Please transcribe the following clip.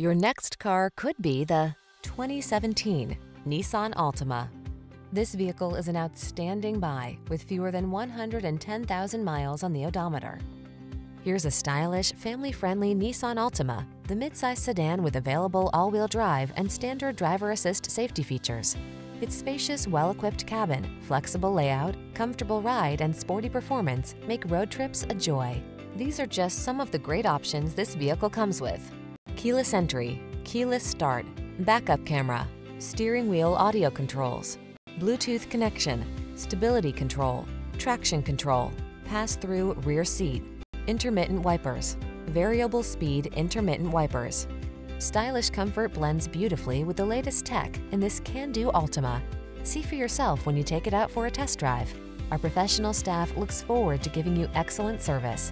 Your next car could be the 2017 Nissan Altima. This vehicle is an outstanding buy with fewer than 110,000 miles on the odometer. Here's a stylish, family-friendly Nissan Altima, the midsize sedan with available all-wheel drive and standard driver assist safety features. Its spacious, well-equipped cabin, flexible layout, comfortable ride, and sporty performance make road trips a joy. These are just some of the great options this vehicle comes with. Keyless entry, keyless start, backup camera, steering wheel audio controls, Bluetooth connection, stability control, traction control, pass-through rear seat, intermittent wipers, variable speed intermittent wipers. Stylish comfort blends beautifully with the latest tech in this can-do Altima. See for yourself when you take it out for a test drive. Our professional staff looks forward to giving you excellent service.